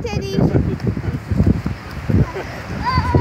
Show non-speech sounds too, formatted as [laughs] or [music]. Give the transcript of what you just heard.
característica. [laughs]